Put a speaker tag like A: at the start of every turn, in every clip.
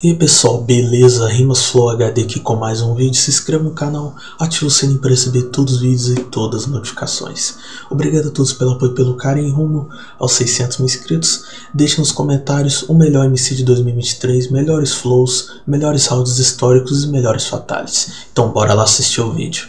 A: E aí pessoal, beleza? Rimas Flow HD aqui com mais um vídeo. Se inscreva no canal, ative o sininho para receber todos os vídeos e todas as notificações. Obrigado a todos pelo apoio e pelo carinho rumo aos 600 mil inscritos. Deixe nos comentários o melhor MC de 2023, melhores flows, melhores rounds históricos e melhores fatales. Então bora lá assistir o vídeo.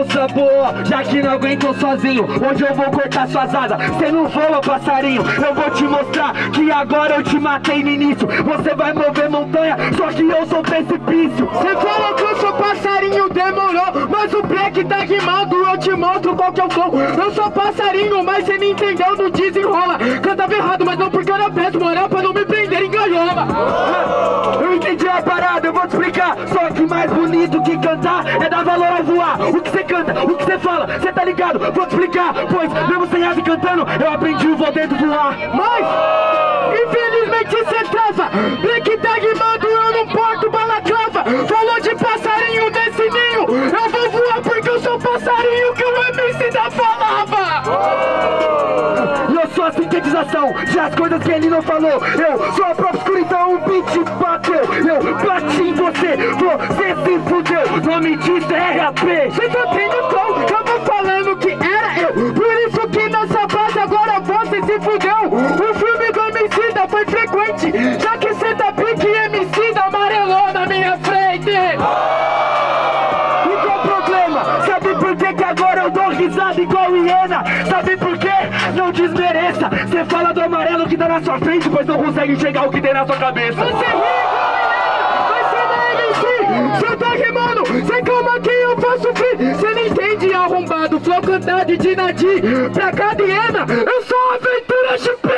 B: o sabor, já que não aguentou sozinho Hoje eu vou cortar suas asas, cê não voa passarinho Eu vou te mostrar que agora eu te matei no início. Você vai mover montanha, só que eu sou precipício. Cê fala que eu sou passarinho, demorou Mas o black tá rimando, eu te mostro qual que eu sou. Eu sou passarinho, mas cê não entendeu, não desenrola. Cantava errado, mas não porque era péssimo, moral pra não me prender em gaiola Eu entendi a parada, eu vou te explicar. Só que mais bonito que cantar é dar valor ao canta, o que cê fala, cê tá ligado? Vou te explicar, pois mesmo sem asa cantando Eu aprendi o voo dentro voar Mas, infelizmente cê trava. Black tá rimando, eu não porto balaclava Falou de passarinho desse ninho. Eu vou voar porque eu sou passarinho que o MC da falava. E eu sou a sintetização de as coisas que ele não falou. Eu sou a própria escuridão, um beat bateu Eu bati Nome disso é RAP Cê só tem noção, eu tô falando que era eu. Por isso que nessa base agora você se fudeu. O filme do homicida foi frequente. Já que cê tá pique homicida amarelou na minha frente. E qual o problema? Sabe por que, que agora eu dou risada igual hiena? Sabe por quê? Não desmereça. Cê fala do amarelo que tá na sua frente Pois não consegue enxergar o que tem na sua cabeça. Você ri, arrombado Flow cantado de Dinadi Pra cada hiena Eu sou a aventura XP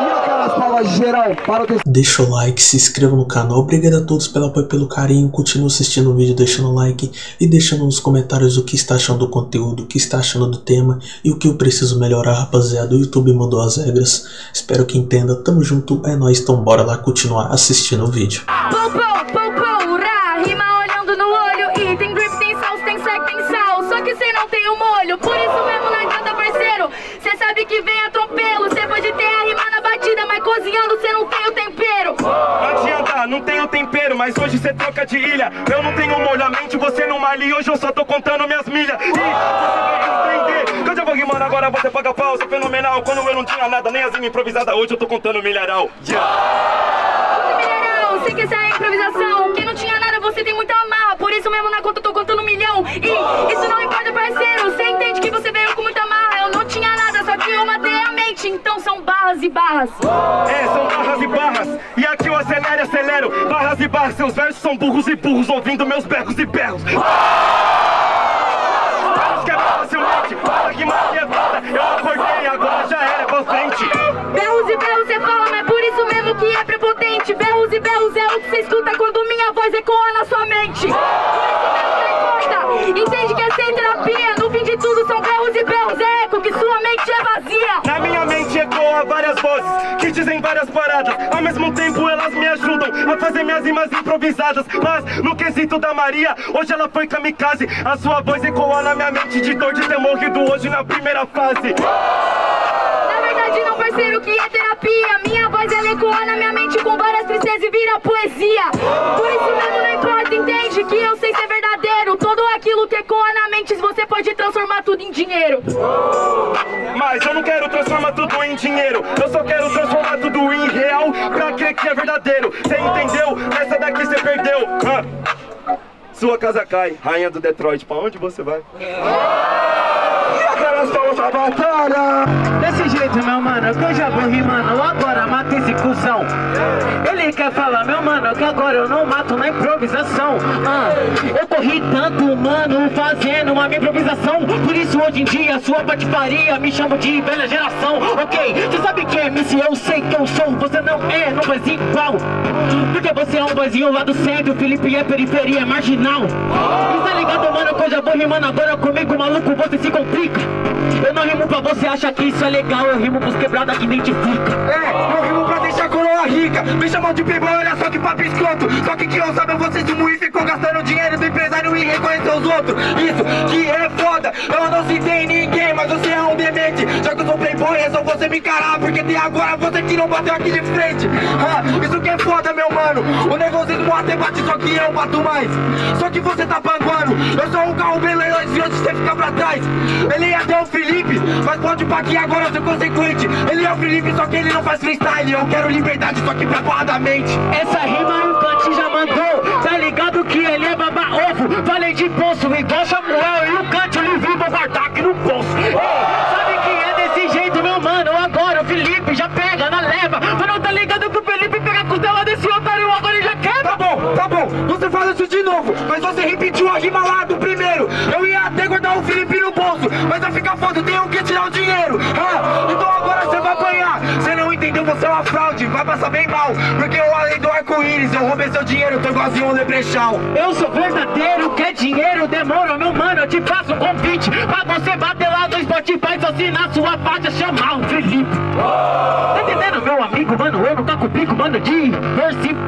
C: E aquelas palmas geral para o
A: Deixa o like, se inscreva no canal. Obrigado a todos pelo apoio e pelo carinho. Continue assistindo o vídeo, deixando o like e deixando nos comentários o que está achando do conteúdo, o que está achando do tema e o que eu preciso melhorar, rapaziada. O YouTube mandou as regras. Espero que entenda. Tamo junto, é nóis. Então bora lá continuar assistindo o vídeo.
D: Não
B: tenho tempero, mas hoje cê troca de ilha. Eu não tenho molhamento, você não malha e hoje eu só tô contando minhas milhas. E você vai entender. Que eu já vou rimando agora, você paga pau, você é fenomenal. Quando eu não tinha nada, nem as rimas improvisadas, hoje eu tô contando milharal.
D: Mineirão, cê quer sair improvisação Quem não tinha nada, você tem muita marra Por isso mesmo na conta eu tô contando um milhão E isso não importa, parceiro Cê entende que você veio com muita marra Eu não tinha nada, só que eu matei a mente Então são barras e barras
B: É, são barras e barras. Acelero. Barras e barras, seus versos são burros e burros, ouvindo meus berros e berros. Barras quebra facilmente, fala que magia é vida. Eu acordei, agora já era pra frente.
D: Berros e berros cê fala, mas por isso mesmo que é prepotente Berros e berros é o que cê escuta quando minha voz ecoa na sua mente Por isso mesmo não importa, entende que é sem terapia No fim de tudo são berros e berros, é eco que sua mente é vazia
B: Na minha mente ecoa várias vozes que dizem várias paradas. Ao mesmo tempo elas me ajudam a fazer minhas rimas improvisadas. Mas no quesito da Maria, hoje ela foi kamikaze. A sua voz ecoa na minha mente de dor de ter morrido hoje na primeira fase.
D: Na verdade não parceiro que é terapia Minha voz ela ecoa na minha mente com várias tristezas e vira poesia Por isso mesmo não importa, entende que eu sei ser que ecoa na mente você pode transformar tudo em dinheiro
B: Mas eu não quero transformar tudo em dinheiro. Eu só quero transformar tudo em real pra crer que é verdadeiro. Cê entendeu? Essa daqui cê perdeu. Sua casa cai, rainha do Detroit. Pra onde você vai?
E: Desse jeito, meu mano, que eu já vou rimando Agora mata esse cuzão Ele quer falar, meu mano, que agora eu não mato na improvisação ah, corri tanto, mano, fazendo uma minha improvisação. Por isso hoje em dia sua patifaria me chama de velha geração Ok, você sabe que é MC, eu sei que eu sou. Você não é, não faz igual. Porque você é um boizinho lá do centro. Felipe é periferia, é marginal. E tá ligado, mano, que eu já vou rimando agora comigo, maluco, você se complica. Eu não rimo pra você achar que isso é legal? Eu rimo pros quebrada que identifica
C: É, eu rimo pra deixar a rica.
F: Me chamam de playboy, olha só que papo escroto. Só que que eu sabe vocês do e ficou gastando dinheiro do empresário e reconhecer os outros. Isso que é foda, eu não citei ninguém, só você me encarar Porque tem agora você que não bateu aqui de frente. Ah, Isso que é foda, meu mano. O nervosismo até bate, só que eu bato mais. Só que você tá panguando. Eu sou um carro bem leilões antes de você ficar pra trás Ele é até o Felipe, mas pode pra que agora eu sou consequente. Ele é o Felipe, só que ele não faz freestyle. Eu quero liberdade, só que preparadamente
G: Essa rima o Kant já mandou. Tá ligado que ele é baba ovo Falei de poço, igual Samuel Mas
F: vai ficar foda, eu tenho que tirar o dinheiro. Ah, Então agora você vai apanhar. Você não entendeu, você é uma fraude. Vai passar bem mal Porque eu além do arco-íris Eu roubei seu dinheiro, tô igualzinho um lebrechal
G: Eu sou verdadeiro, quer dinheiro, demora, meu mano, eu te faço um convite. Pra você bater lá no Spotify, só assinar sua faixa, chamar o Felipe. Tá entendendo, meu amigo, mano, eu não toco pico, mano, diversifico E também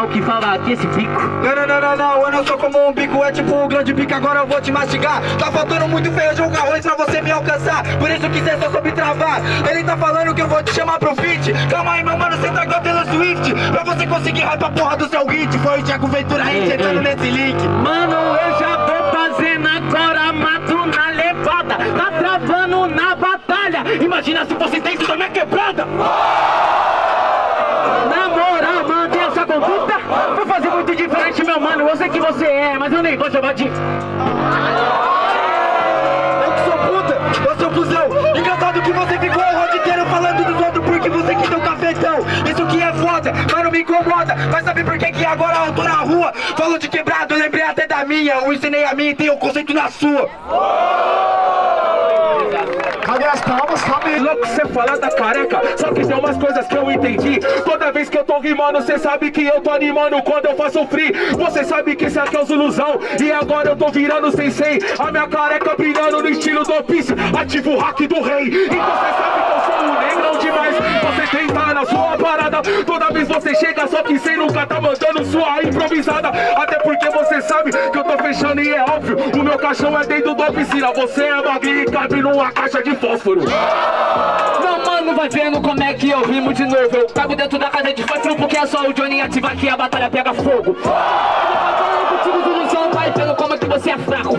G: o que falar desse pico
F: Não, não, não, não, não, eu não sou como um bico, é tipo um grande pico, agora eu vou te mastigar. Tá faltando muito feijão com arroz pra você me alcançar Por isso que cê só soube travar. Ele tá falando que eu vou te chamar pro feat Calma aí, meu mano, cê tá igual Taylor Swift. Pra você conseguir hype a porra do seu hit Foi o Thiago Ventura
G: Ei,
F: entrando
G: ei.
F: nesse link.
G: Mano, eu já vou fazendo agora, mato na levada. Tá travando na batalha. Imagina se fosse dentro da minha quebrada. Na moral, mantém essa conduta Vou fazer muito diferente, meu mano Eu sei que você é, mas eu nem vou chamar de...
F: Eu que sou puta, eu sou cuzão Engraçado que você ficou o rodo inteiro falando dos outros Porque você que deu cafetão. Isso que é foda, mas não me incomoda. Mas sabe por que que agora eu tô na rua? Falou de quebrado, lembrei até da minha. Eu ensinei a minha e tenho conceito na sua
C: Cadê as palmas, família?
F: Louco você falar da careca, só que tem umas coisas que eu entendi. Toda vez que eu tô rimando, cê sabe que eu tô animando. Quando eu faço free Você sabe que esse aqui é o Zuluzão. E agora eu tô virando sensei. A minha careca brilhando no estilo do Piece. Ativo o hack do rei. E você sabe que eu sou um negrão demais Você tenta na sua parada Toda vez você chega, só que cê nunca tá mandando sua improvisada Até porque você sabe que eu tô fechando e é óbvio O meu caixão é dentro da piscina Você é magrinho e cabe numa caixa de fósforo
G: Meu mano vai vendo como é que eu rimo de novo Eu cago dentro da casa de fósforo porque é só o Johnny ativar que a batalha pega fogo Falando contigo, Zuluzão, vai vendo como é que você é fraco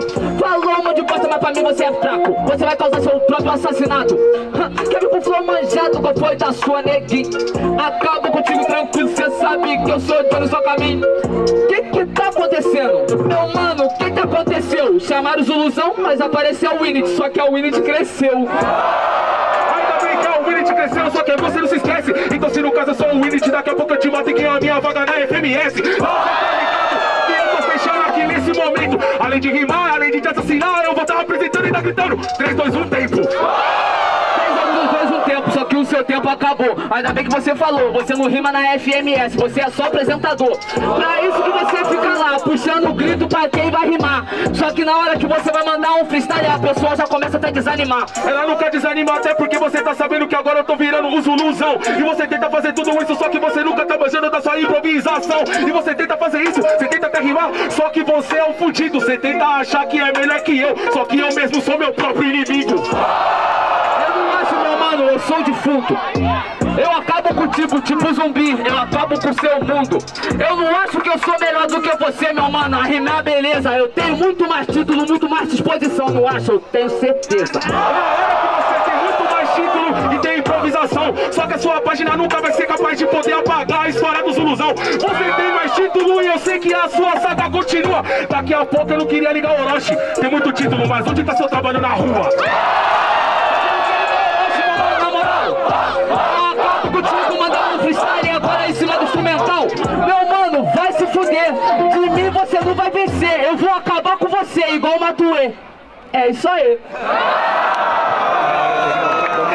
G: pra mim você é fraco. Você vai causar seu próprio assassinato. Vir com flow manjado, qual foi da sua neguinha Acabo contigo tranquilo, cê sabe que eu sou de no seu caminho Que que tá acontecendo? Meu mano, que que aconteceu? Chamaram o Zuluzão, mas apareceu o Winnet, só que a Winnet cresceu.
F: Ainda bem que é o Winnet cresceu, só que você não se esquece. Então se no caso eu sou o Winnet, daqui a pouco eu te mato e ganho a minha vaga na FMS? Momento. Além de rimar, além de te assassinar, eu vou estar apresentando e tá gritando. 3, 2, 1, tempo
G: Três jogos dos dois um tempo, só que seu tempo acabou. Ainda bem que você falou, você não rima na FMS, você é só apresentador. Pra isso que você fica lá, puxando o grito pra quem vai rimar. Só que na hora que você vai mandar um freestyle, a pessoa já começa a te desanimar.
F: Ela nunca desanima até porque você tá sabendo que agora eu tô virando um zuluzão E você tenta fazer tudo isso, só que você nunca tá manjando da sua improvisação E você tenta fazer isso, você tenta até rimar, só que você é um fudido Você tenta achar que é melhor que eu, só que eu mesmo sou meu próprio inimigo
G: Eu não acho, meu mano, eu sou defunto. Eu acabo contigo, tipo zumbi, eu acabo com seu mundo. Eu não acho que eu sou melhor do que você, meu mano. A rimar, beleza. Eu tenho muito mais título, muito mais disposição, não acho? Eu tenho certeza.
F: Só que a sua página nunca vai ser capaz de poder apagar a história do Zuluzão Você tem mais título e eu sei que a sua saga continua Daqui a pouco eu não queria ligar o Orochi Tem muito título, mas onde tá seu trabalho na rua?
G: Na moral, acabo contigo mandando um freestyle agora em cima do instrumental. Meu mano, vai se fuder. De mim você não vai vencer. Eu vou acabar com você, igual o Matue. É isso aí.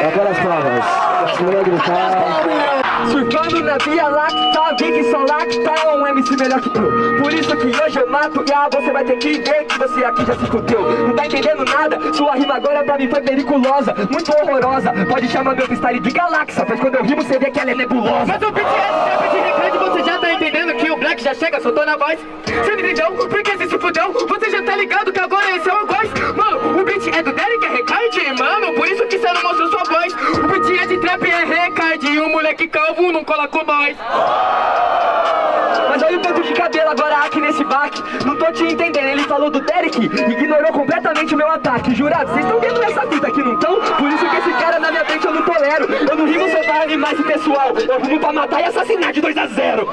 C: Agora as palmas. Mulher gritar. Surfando na via lacta, vi que só lacta é um MC melhor que tu. Por isso que hoje eu mato, e ah, você vai ter que ver que você aqui já se fudeu. Não tá entendendo nada, sua rima agora pra mim foi periculosa Muito horrorosa, pode chamar meu freestyle de galáxia Pois quando eu rimo você vê que ela é nebulosa.
H: Mas o BTS sempre de recade, você já tá entendendo que já chega, soltou na voz. Você não entendeu? Porque você se fudeu? Você já tá ligado que agora esse é o voz Mano, o beat é do Derek, é recade, mano. Por isso que você não mostrou sua voz. O beat é de trap, é recade E o moleque calvo não cola com nós
C: Mas olha o tanto de cabelo agora aqui nesse baque. Não tô te entendendo, ele falou do Derek Ignorou completamente o meu ataque. Jurado, vocês estão vendo essa fita aqui, não tão? Por isso que esse cara na minha frente eu não tolero. Eu não rimo só pra animar esse pessoal. Eu rimo pra matar e assassinar de 2 a 0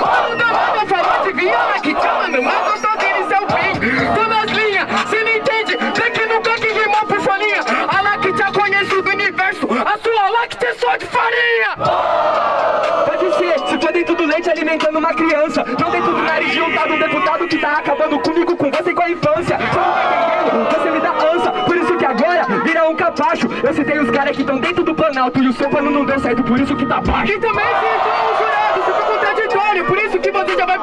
H: Mano, da nada falou de que seu fim A sua é só de farinha!
C: Pode ser, se for dentro do leite alimentando uma criança. Não dentro do nariz de um um deputado que tá acabando comigo, com você e com a infância. Você não tá entendendo? Você me dá ânsia. Por isso que agora vira um capacho. Eu citei os caras que estão dentro do Planalto E o seu plano não deu certo, por isso que tá baixo.
H: E também ficou jurado, isso foi contraditório. Por isso que você já vai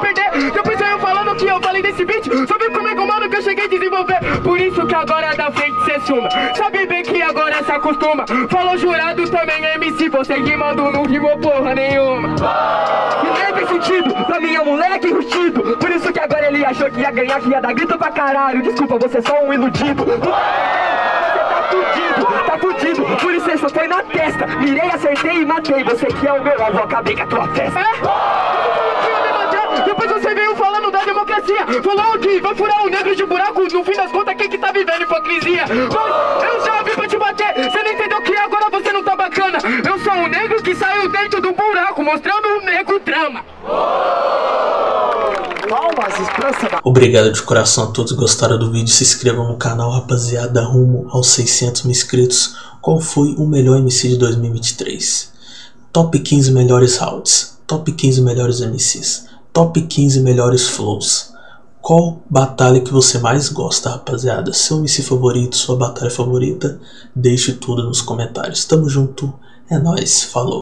H: que eu falei desse beat. Só vem comigo, mano, que eu cheguei a desenvolver? Por isso que agora da frente cê suma. Sabe bem que agora se acostuma. Falou jurado também MC Você rimando não rimou porra nenhuma.
C: E nem fez sentido, pra mim é um moleque rustido. Por isso que agora ele achou que ia ganhar, que ia dar grito pra caralho. Desculpa, você é só um iludido. Você tá fudido, tá fudido. Por isso você foi na testa. Mirei, acertei e matei. Você que é o meu alvo, acabei com a tua festa.
H: Depois você democracia Falou que vai furar o negro de buraco No fim das contas, quem que tá vivendo hipocrisia Mas eu já vim pra te bater Você não entendeu que agora você não tá bacana Eu sou um negro que saiu dentro do buraco Mostrando um negro trama
A: Obrigado de coração a todos que gostaram do vídeo. Se inscrevam no canal, rapaziada, rumo aos 600 mil inscritos. Qual foi o melhor MC de 2023? Top 15 melhores rounds. Top 15 melhores MCs. Top 15 melhores flows. Qual batalha que você mais gosta, rapaziada? Seu MC favorito, sua batalha favorita? Deixe tudo nos comentários. Tamo junto, é nóis, falou.